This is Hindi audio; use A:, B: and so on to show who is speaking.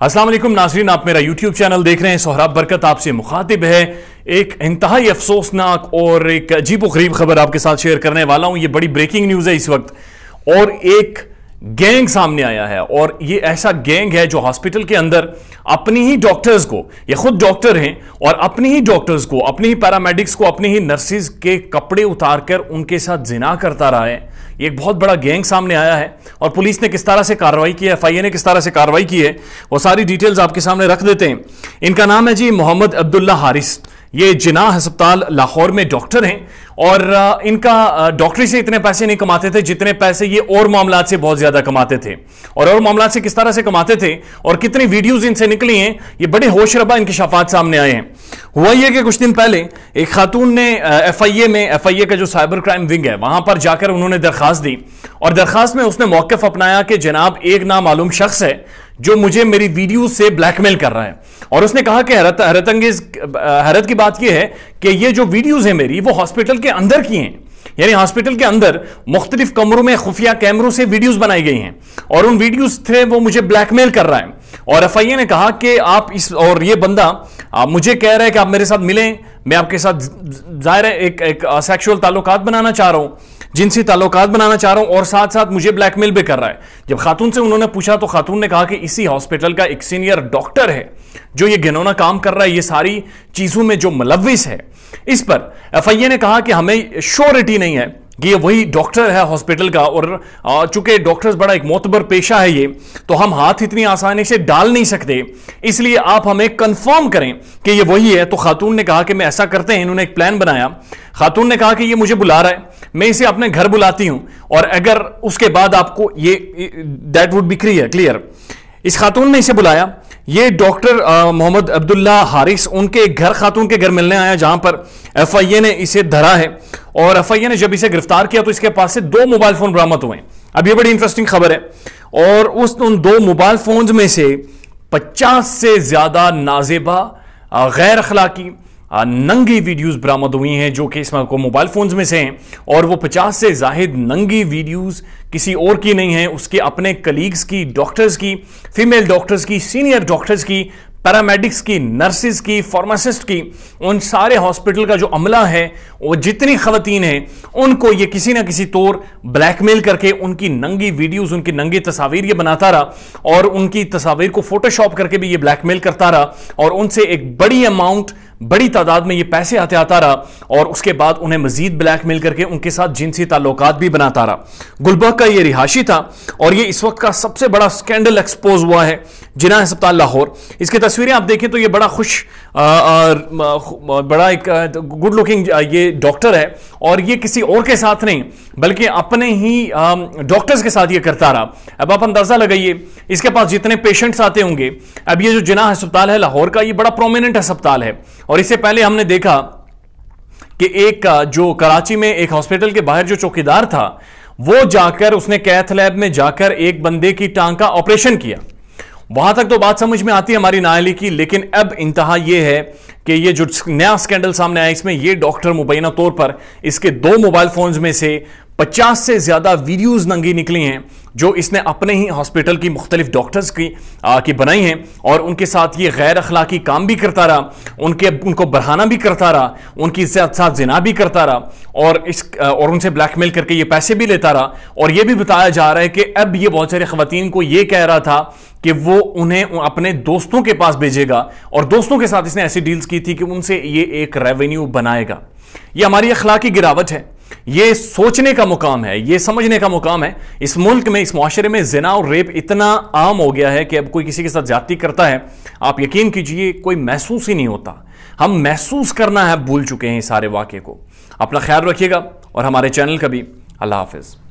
A: वालेकुम नाजरीन, आप मेरा यूट्यूब चैनल देख रहे हैं। सोहराब बरकत आपसे मुखातिब है। एक इंतहाई अफसोसनाक और एक अजीब गरीब खबर आपके साथ शेयर करने वाला हूँ। ये बड़ी ब्रेकिंग न्यूज़ है इस वक्त। और एक गैंग सामने आया है। और ये ऐसा गैंग है जो हॉस्पिटल के अंदर अपनी ही डॉक्टर्स को, ये खुद डॉक्टर हैं, और अपनी ही डॉक्टर्स को, अपनी ही पैरामेडिक्स को, अपनी ही नर्सिस के कपड़े उतार कर उनके साथ जिना करता रहा है। एक बहुत बड़ा गैंग सामने आया है और पुलिस ने किस तरह से कार्रवाई की है, एफआईए ने किस तरह से कार्रवाई की है, वो सारी डिटेल्स आपके सामने रख देते हैं। इनका नाम है जी मोहम्मद अब्दुल्ला हारिस। ये जिना अस्पताल लाहौर में डॉक्टर हैं। और इनका डॉक्टरी से इतने पैसे नहीं कमाते थे जितने पैसे ये और मामला से बहुत ज़्यादा कमाते थे। और और मामला से किस तरह से कमाते थे और कितनी वीडियोज़ इनसे निकली हैं, ये बड़े होशरबा इनके शफात सामने आए हैं। हुआ यह कि कुछ दिन पहले एक खातून ने एफआईए में, एफआईए का जो साइबर क्राइम विंग है, वहाँ पर जाकर उन्होंने दरखास्त दी। और दरखास्त में उसने मौकफ अपनाया कि जनाब, एक नामालूम शख्स है जो मुझे मेरी वीडियो से ब्लैकमेल कर रहा है। और उसने कहा कि हैरत हैरत अंगेज हैरत की बात यह है कि ये जो वीडियोज़ है मेरी, वो हॉस्पिटल के अंदर की हैं। यानी हॉस्पिटल के अंदर मुख्तलिफ़ कमरों में खुफिया कैमरों से वीडियोस बनाई गई हैं। और उन वीडियोस थे, वो मुझे ब्लैकमेल कर रहा है। और एफ़ ने कहा कि आप इस, और ये बंदा, आप मुझे कह रहा है कि आप मेरे साथ मिलें, मैं आपके साथ ज़ाहिर है, एक एक सेक्सुअल ताल्लुकात बनाना चाह रहा हूँ। जिनसी ताल्लुकात बनाना चाह रहा हूँ और साथ साथ मुझे ब्लैकमेल भी कर रहा है। जब खातून से उन्होंने पूछा तो खातून ने कहा कि इसी हॉस्पिटल का एक सीनियर डॉक्टर है, जो ये घिनौना काम कर रहा है, ये सारी चीज़ों में जो मुलविस है। इस पर एफ़ ने कहा कि हमें श्योरिटी नहीं है। कि ये वही डॉक्टर है हॉस्पिटल का और चूँकि डॉक्टर्स बड़ा एक मोतबर पेशा है ये तो हम हाथ इतनी आसानी से डाल नहीं सकते। इसलिए आप हमें कंफर्म करें कि ये वही है। तो खातून ने कहा कि मैं ऐसा करते हैं, इन्होंने एक प्लान बनाया। खातून ने कहा कि ये मुझे बुला रहा है, मैं इसे अपने घर बुलाती हूँ और अगर उसके बाद आपको ये that would be clear clear इस खातून ने इसे बुलाया। ये डॉक्टर मोहम्मद अब्दुल्ला हारिस, उनके घर खातून के घर मिलने आया, जहाँ पर एफआईए ने इसे धरा है। और एफआईए ने जब इसे गिरफ़्तार किया तो इसके पास से दो मोबाइल फ़ोन बरामद हुए। अब ये बड़ी इंटरेस्टिंग खबर है। और उस, उन दो मोबाइल फ़ोन में से 50 से ज़्यादा नाजेबा गैर अखलाकी नंगी वीडियोस बरामद हुई हैं जो कि इसमें को मोबाइल फोन्स में से हैं। और वो 50 से जाहिद नंगी वीडियोस किसी और की नहीं है, उसके अपने कलीग्स की डॉक्टर्स की फीमेल डॉक्टर्स की सीनियर डॉक्टर्स की पैरामेडिक्स की नर्सिस की फार्मासिस्ट की, उन सारे हॉस्पिटल का जो अमला है, वो जितनी खवतीन हैं, उनको ये किसी ना किसी तौर ब्लैकमेल करके उनकी नंगी वीडियोस, उनकी नंगी तस्वीर ये बनाता रहा और उनकी तस्वीर को फोटोशॉप करके भी ये ब्लैकमेल करता रहा और उनसे एक बड़ी अमाउंट बड़ी तादाद में ये पैसे आते आता रहा और उसके बाद उन्हें मजीद ब्लैकमेल करके उनके साथ जिनसी ताल्लुक भी बनाता रहा। गुलबर्ग का ये रिहाशी था और ये इस वक्त का सबसे बड़ा स्कैंडल एक्सपोज हुआ है जिना अस्पताल लाहौर। इसकी तस्वीरें आप देखें तो ये बड़ा खुश आ, आ, बड़ा एक गुड लुकिंग ये डॉक्टर है और ये किसी और के साथ नहीं बल्कि अपने ही डॉक्टर्स के साथ ये करता रहा। अब आप अंदाज़ा लगाइए इसके पास जितने पेशेंट्स आते होंगे अब ये जो जिना अस्पताल है लाहौर का ये बड़ा प्रोमिनेंट अस्पताल है और इससे पहले हमने देखा कि एक जो कराची में एक हॉस्पिटल के बाहर जो चौकीदार था, वो जाकर उसने कैथ लैब में जाकर एक बंदे की टांग का ऑपरेशन किया। वहाँ तक तो बात समझ में आती है हमारी नायली की, लेकिन अब इंतहा यह है कि ये जो नया स्कैंडल सामने आया, इसमें ये डॉक्टर मुबैना तौर पर इसके दो मोबाइल फोन्स में से 50 से ज़्यादा वीडियोस नंगी निकली हैं जो इसने अपने ही हॉस्पिटल की मुख्तलिफ़ डॉक्टर्स की आ, की बनाई हैं और उनके साथ ये गैर अखलाकी काम भी करता रहा उनके उनको बढ़ाना भी करता रहा उनकी साथ जिना भी करता रहा और इस और उनसे ब्लैकमेल करके ये पैसे भी लेता रहा और ये भी बताया जा रहा है कि अब ये बहुत सारी खवतिन को ये कह रहा था कि वो उन्हें अपने दोस्तों के पास भेजेगा और दोस्तों के साथ इसने ऐसी डील्स की थी कि उनसे ये एक रेवेन्यू बनाएगा। ये हमारी अखलाकी गिरावट है। ये सोचने का मुकाम है, ये समझने का मुकाम है। इस मुल्क में, इस माशरे में जिना और रेप इतना आम हो गया है कि अब कोई किसी के साथ जाति करता है, आप यकीन कीजिए, कोई महसूस ही नहीं होता। हम महसूस करना है, भूल चुके हैं सारे वाक्य को। अपना ख्याल रखिएगा और हमारे चैनल का भी। अल्लाह हाफिज़।